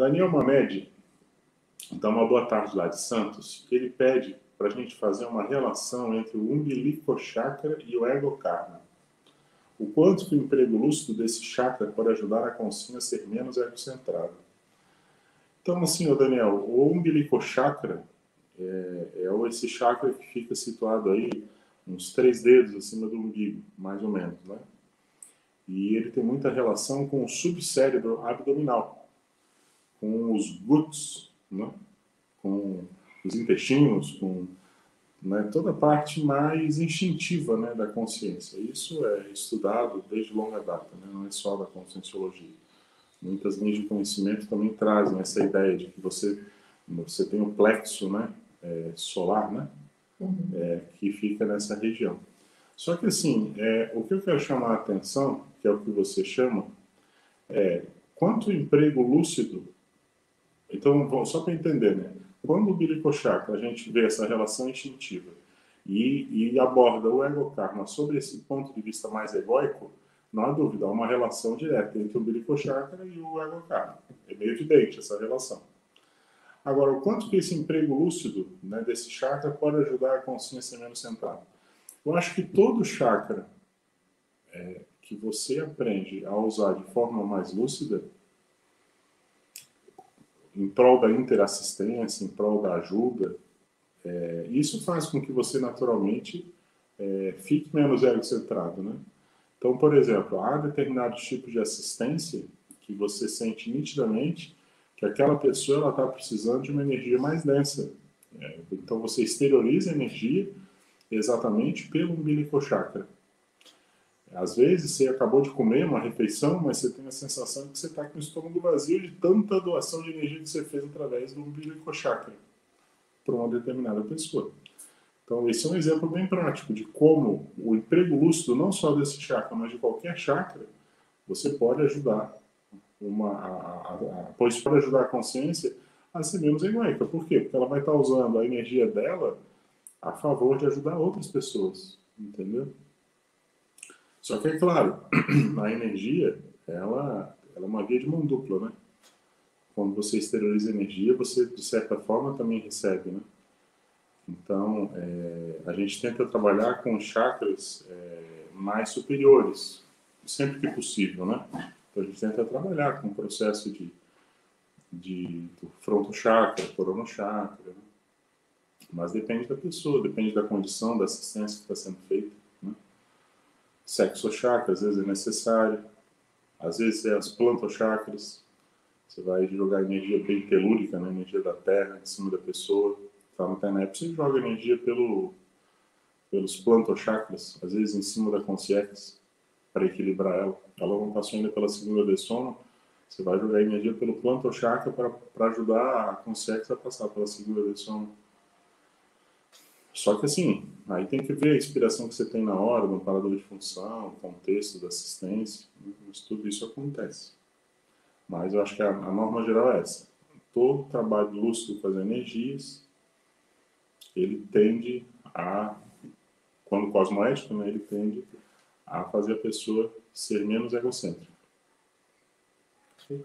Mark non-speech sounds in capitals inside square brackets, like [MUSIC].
Daniel Mamed dá uma boa tarde lá de Santos. Ele pede para a gente fazer uma relação entre o umbilico chakra e o ego karma. O quanto que o emprego lúcido desse chakra pode ajudar a consciência a ser menos egocentrada. Então, assim, Daniel, o umbilico chakra é, é esse chakra que fica situado aí uns três dedos acima do umbigo, mais ou menos, né? E ele tem muita relação com o subcérebro abdominal, com os guts, né? com os intestinos, com né, toda a parte mais instintiva né, da consciência. Isso é estudado desde longa data, né, não é só da conscienciologia. Muitas linhas de conhecimento também trazem essa ideia de que você, você tem o plexo né, é, solar, né, uhum. é, que fica nessa região. Só que assim, é, o que eu quero chamar a atenção, que é o que você chama, é quanto emprego lúcido. Então, só para entender, né? Quando o bilicochakra a gente vê essa relação instintiva e, e aborda o ego karma sobre esse ponto de vista mais egóico, não há dúvida, há uma relação direta entre o bilicochakra e o ego karma. É meio evidente essa relação. Agora, o quanto que esse emprego lúcido né, desse chakra pode ajudar a consciência menos centrada? Eu acho que todo chakra é, que você aprende a usar de forma mais lúcida, em prol da interassistência, em prol da ajuda, é, isso faz com que você naturalmente é, fique menos egocentrado, né? Então, por exemplo, há determinados tipos de assistência que você sente nitidamente que aquela pessoa está precisando de uma energia mais densa. É, então, você exterioriza a energia exatamente pelo umbilical chakra. Às vezes você acabou de comer uma refeição, mas você tem a sensação de que você está com o estômago vazio de tanta doação de energia que você fez através do umbilical chakra para uma determinada pessoa. Então, esse é um exemplo bem prático de como o emprego lúcido, não só desse chakra, mas de qualquer chakra, você pode ajudar uma, a, a, a, pois pode ajudar a consciência a ser menos egoica. Por quê? Porque ela vai estar usando a energia dela a favor de ajudar outras pessoas, entendeu? Só que é claro, [CLEARS THROAT] a energia, ela, ela é uma via de mão dupla, né? Quando você exterioriza energia, você, de certa forma, também recebe, né? Então, é, a gente tenta trabalhar com chakras é, mais superiores, sempre que possível, né? Então, a gente tenta trabalhar com o processo de, de do fronto chakra, corono chakra, né? mas depende da pessoa, depende da condição, da assistência que está sendo feita sexo-chakra, às vezes é necessário, às vezes é as plantochakras, você vai jogar energia bem telúrica, né, energia da terra em cima da pessoa, tá no TENEP, você joga energia pelo, pelos plantochakras, às vezes em cima da consciência, para equilibrar ela. Ela não passou ainda pela segunda de sono, você vai jogar energia pelo plantochakra para ajudar a consciência a passar pela segunda de sono. Só que assim, aí tem que ver a inspiração que você tem na hora, no parador de função, o contexto da assistência, mas tudo isso acontece. Mas eu acho que a, a norma geral é essa. Todo trabalho lúcido com as energias, ele tende a, quando cosmoético, né, ele tende a fazer a pessoa ser menos egocêntrica. Okay?